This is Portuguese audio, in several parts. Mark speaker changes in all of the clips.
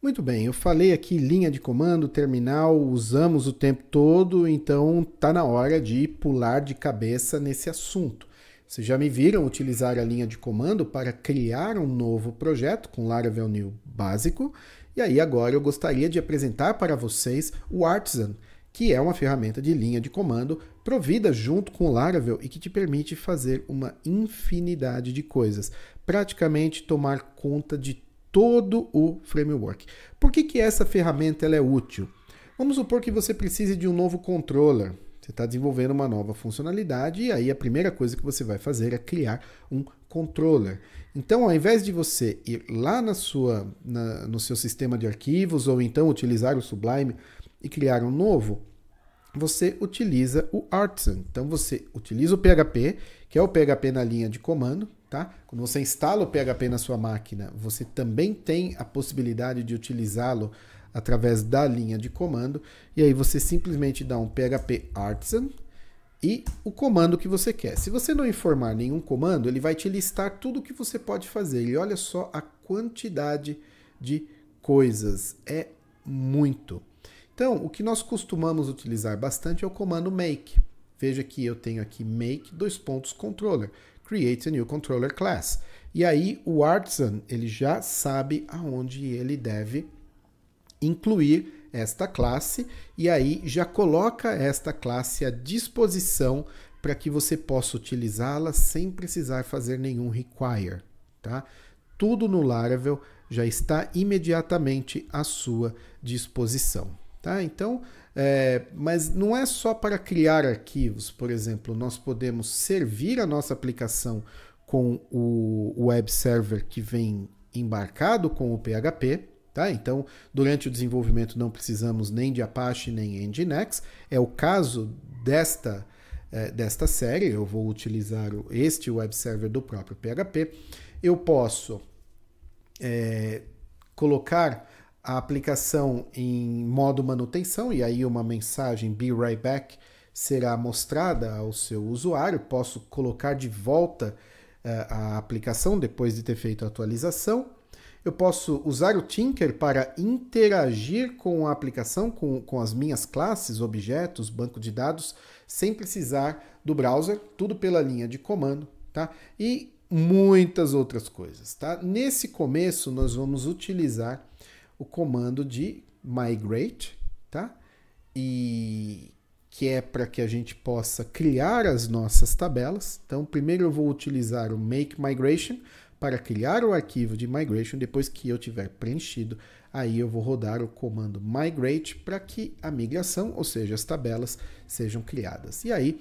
Speaker 1: Muito bem, eu falei aqui linha de comando, terminal, usamos o tempo todo, então tá na hora de pular de cabeça nesse assunto. Vocês já me viram utilizar a linha de comando para criar um novo projeto com Laravel New básico, e aí agora eu gostaria de apresentar para vocês o Artisan, que é uma ferramenta de linha de comando provida junto com o Laravel e que te permite fazer uma infinidade de coisas, praticamente tomar conta de todo o framework. Por que, que essa ferramenta ela é útil? Vamos supor que você precise de um novo controller. Você está desenvolvendo uma nova funcionalidade e aí a primeira coisa que você vai fazer é criar um controller. Então, ao invés de você ir lá na sua, na, no seu sistema de arquivos ou então utilizar o Sublime e criar um novo, você utiliza o Artisan. Então você utiliza o PHP, que é o PHP na linha de comando, tá? Quando você instala o PHP na sua máquina, você também tem a possibilidade de utilizá-lo através da linha de comando, e aí você simplesmente dá um PHP Artisan e o comando que você quer. Se você não informar nenhum comando, ele vai te listar tudo o que você pode fazer. E olha só a quantidade de coisas. É muito. Então, o que nós costumamos utilizar bastante é o comando make. Veja que eu tenho aqui make dois pontos controller, create a new controller class. E aí o artisan, ele já sabe aonde ele deve incluir esta classe e aí já coloca esta classe à disposição para que você possa utilizá-la sem precisar fazer nenhum require, tá? Tudo no Laravel já está imediatamente à sua disposição. Tá? Então, é, mas não é só para criar arquivos, por exemplo, nós podemos servir a nossa aplicação com o web server que vem embarcado com o PHP. Tá? Então, durante o desenvolvimento não precisamos nem de Apache nem Nginx. É o caso desta, é, desta série. Eu vou utilizar este web server do próprio PHP. Eu posso é, colocar a aplicação em modo manutenção e aí uma mensagem Be Right Back será mostrada ao seu usuário. Posso colocar de volta uh, a aplicação depois de ter feito a atualização. Eu posso usar o Tinker para interagir com a aplicação, com, com as minhas classes, objetos, banco de dados, sem precisar do browser, tudo pela linha de comando, tá? E muitas outras coisas, tá? Nesse começo, nós vamos utilizar o comando de migrate, tá? E que é para que a gente possa criar as nossas tabelas. Então, primeiro eu vou utilizar o make migration para criar o arquivo de migration. Depois que eu tiver preenchido, aí eu vou rodar o comando migrate para que a migração, ou seja, as tabelas, sejam criadas. E aí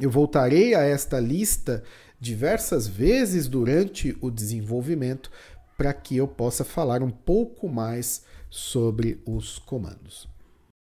Speaker 1: eu voltarei a esta lista diversas vezes durante o desenvolvimento para que eu possa falar um pouco mais sobre os comandos.